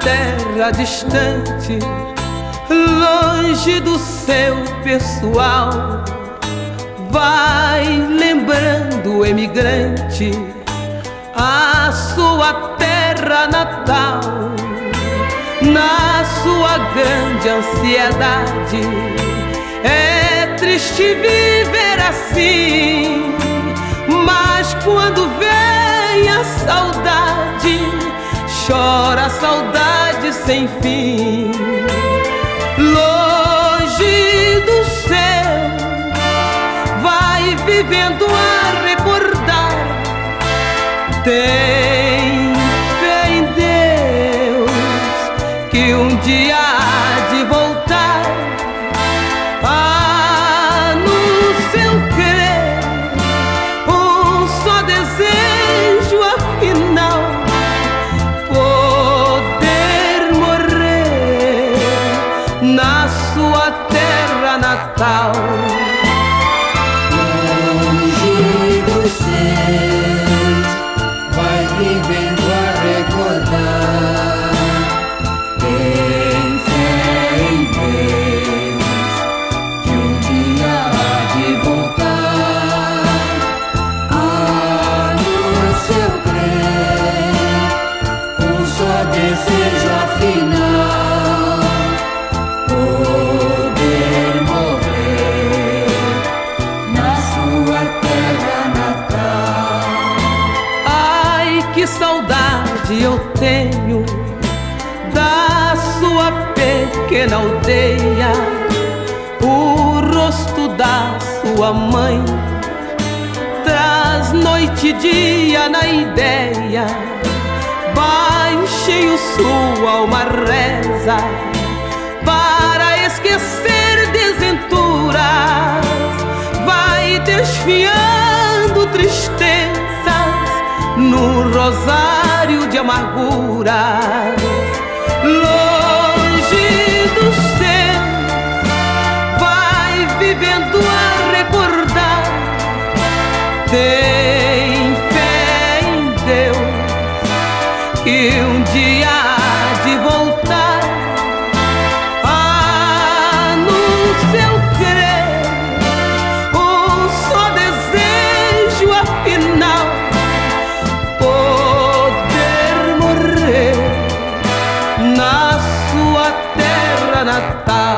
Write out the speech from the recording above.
terra distante, longe do seu pessoal. Vai lembrando o emigrante a sua terra natal, na sua grande ansiedade. É triste viver assim, saudade sem fim. Longe do céu, vai vivendo a recordar. Tem fé em Deus que um dia natal. Longe dos céus, que saudade eu tenho da sua pequena aldeia, o rosto da sua mãe traz noite e dia na ideia. Baixem o sua alma reza para esquecer desventuras, vai desfiando rosário de amarguras, longe dos teus, vai vivendo a recordar. Natal.